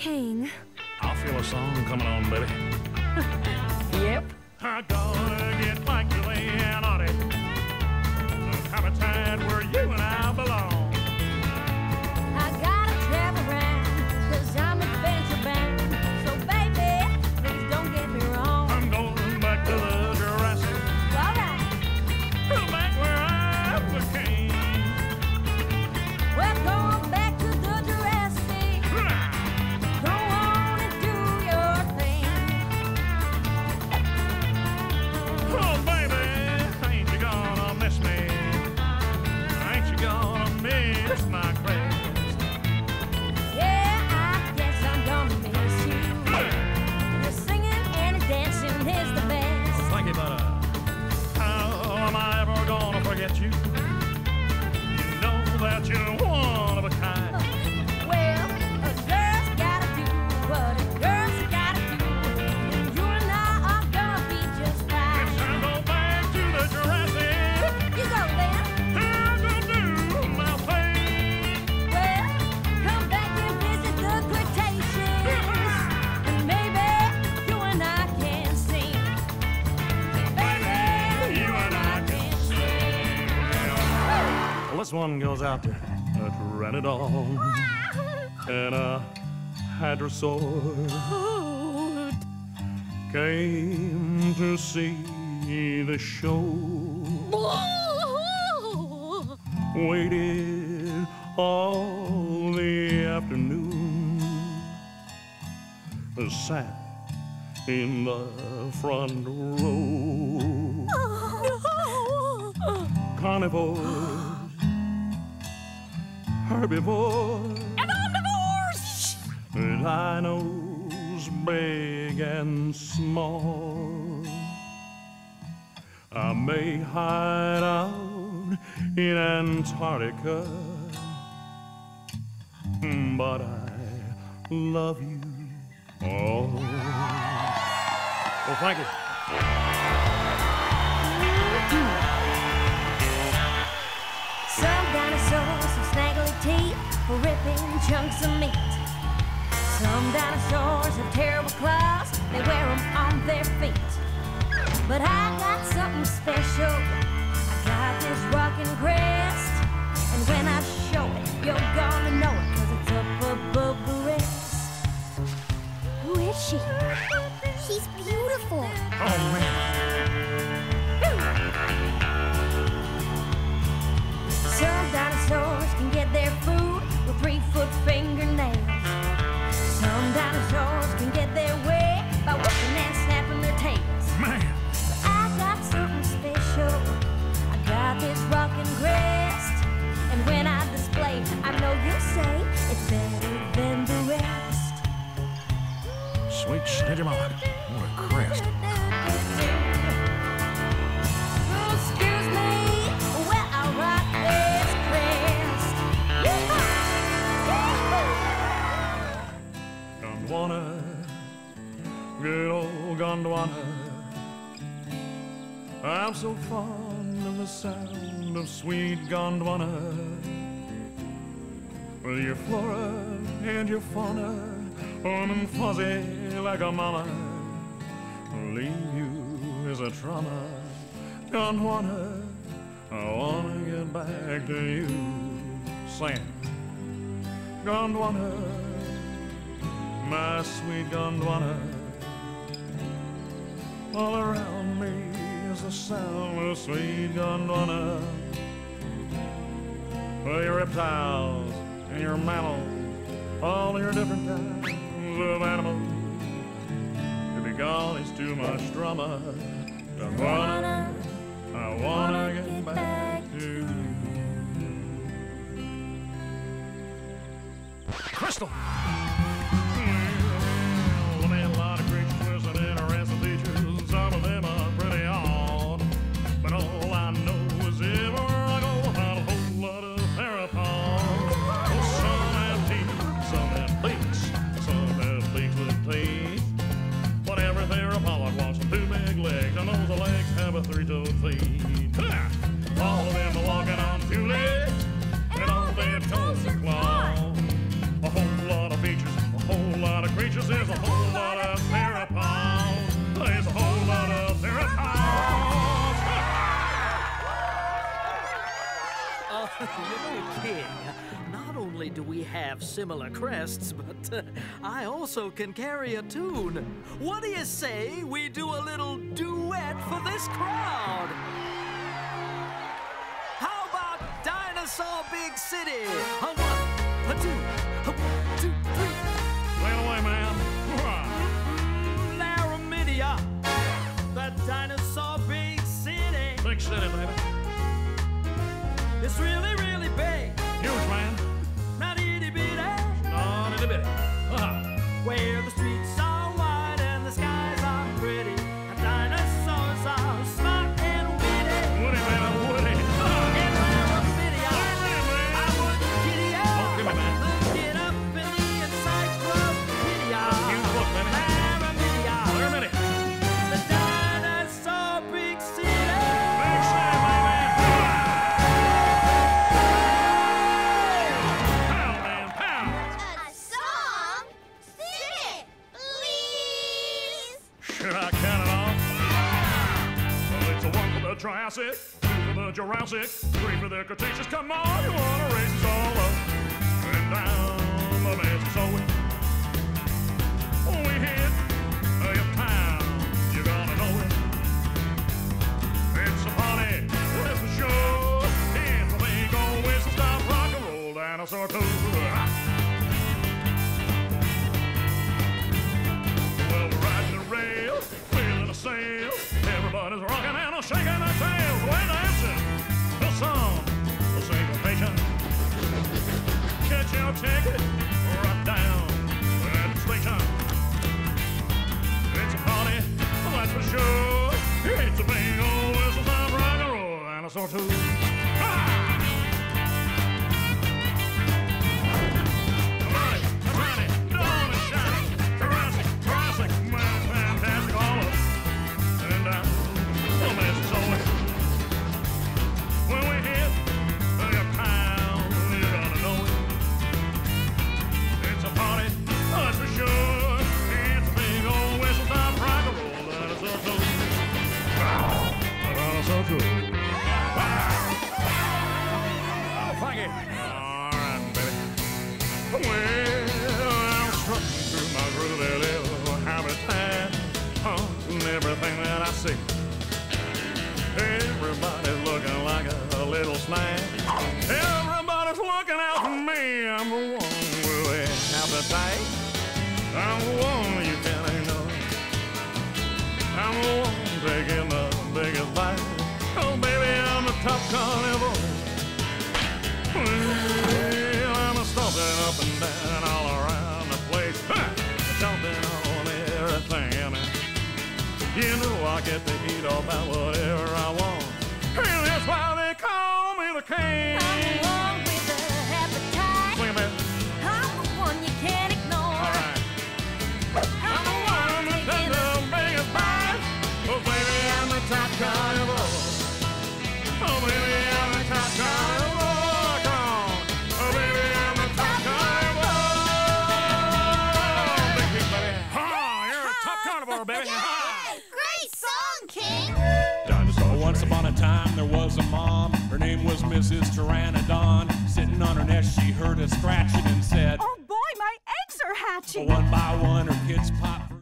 king. I'll feel a song coming on, baby. Yep. I'm gonna get back to the naughty habitat where you and I belong. Know that Well, one goes out to a Pteranodon and a Hadrosaur. Came to see the show. Waited all the afternoon. Sat in the front row. Carnivores, herbivores, rhinos, big and small. I may hide out in Antarctica, but I love you all. Well, thank you. Some dinosaurs chunks of meat. Some dinosaurs have terrible claws, they wear them on their feet. But I got something special. I got this rockin' crest. And when I show it, you're gonna know it, cause it's up above the rest. Who is she? She's beautiful. Oh, man. So fond of the sound of sweet Gondwana. With your flora and your fauna, warm and fuzzy like a mama. Leave you is a trauma. Gondwana, I wanna get back to you. Sam, Gondwana my sweet Gondwana. All around me is the sound of sweet Gondwana. Well, your reptiles and your mammals, all your different kinds of animals. To be gone is too much drama. Gondwana, I wanna get back to you. Crystal! Have similar crests, but uh, I also can carry a tune. What do you say we do a little duet for this crowd? How about Dinosaur Big City? A one, a two, a one, two, three. Play away, man. Laramidia, the Dinosaur Big City. Big city, baby. It's really, really big. Huge, man. Where the the two for the Jurassic, three for the Cretaceous. Come on, you wanna race us all up and down the so we, we hit your town, you're gonna know it. It's a party, that's for sure. It's a big old whistle stop rock and roll dinosaur tour. Well, we're riding the rail, feeling a sail. Everybody's rocking dinosaur tour. Looking out for me. I'm the one with the appetite. I'm the one you can't ignore. I'm the one taking the biggest bite. Oh, baby, I'm the top carnivore. Well, I'm a stomping up and down all around the place, ha! jumping on everything. You know I get to eat about whatever top carnivore, baby. Ha! Great song, King. Dinosaur. Once upon a time, there was a mom. Her name was Mrs. Pteranodon. Sitting on her nest, she heard a scratching and said, Oh boy, my eggs are hatching. One by one, her kids popped her